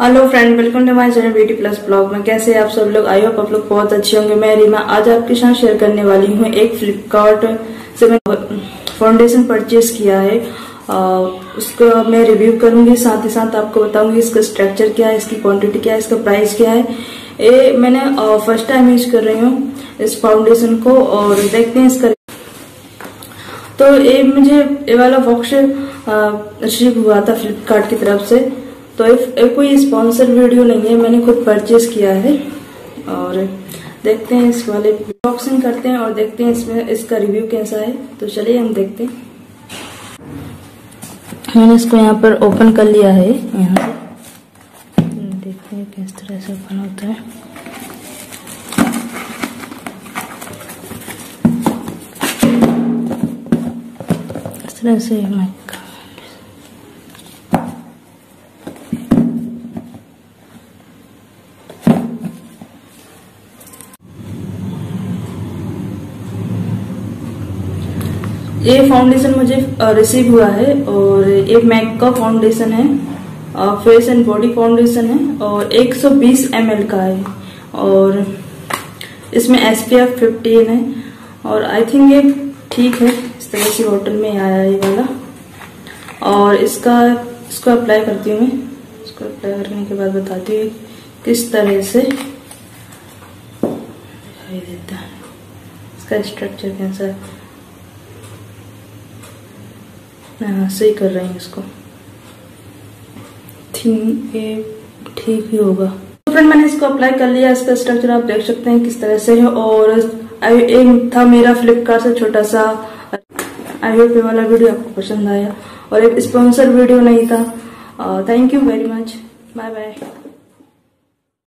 Hello friend welcome to my channel beauty plus blog में कैसे आप सब लोग? आई होप आप लोग बहुत अच्छे होंगे। मैं रीमा आज आपके साथ शेयर करने वाली हूँ एक फ्लिपकार्ट से मैं फाउंडेशन परचेज किया है। आ, उसका मैं रिव्यू करूँगी साथ ही साथ आपको बताऊँगी इसका स्ट्रक्चर क्या है इसकी क्वांटिटी क्या है इसका प्राइस क्या है। ये मैंने फ़र्स्ट टाइम यूज़ कर रही हूँ इस फाउंडेशन को और देखते हैं इसका तो ये मुझे ये वाला बॉक्स रिसीव हुआ था फ्लिपकार्ट की तरफ़ से। तो ये कोई स्पॉन्सर वीडियो नहीं है, मैंने खुद परचेज किया है। और देखते हैं इस वाले बॉक्सिंग करते हैं और देखते हैं इसमें, इसका रिव्यू कैसा है। तो चलिए हम देखते हैं। मैंने इसको यहाँ पर ओपन कर लिया है, यहाँ। देखते हैं किस तरह से ओपन होता है। इस तरह से मैं ये फाउंडेशन मुझे रिसीव हुआ है और ये मैक का फाउंडेशन है फेस एंड बॉडी फाउंडेशन है और 120 ml का है और इसमें एस पी एफ़ फिफ्टीन है और आई थिंक ये ठीक है, इस तरह से होटल में आया ये वाला और इसका, इसको अप्लाई करती हूँ मैं। इसको अप्लाई करने के बाद बताती हूँ किस तरह से। दिखाई देता है। इसका स्ट्रक्चर कैसा है? हाँ सही कर रही हूँ इसको। ये ठीक ही होगा। तो फ्रेंड मैंने इसको अप्लाई कर लिया, इसका स्ट्रक्चर आप देख सकते हैं किस तरह से है और एक था मेरा फ्लिपकार्ट से छोटा सा आई होप ये वाला वीडियो आपको पसंद आया। और एक स्पॉन्सर वीडियो नहीं था। Thank you very much bye bye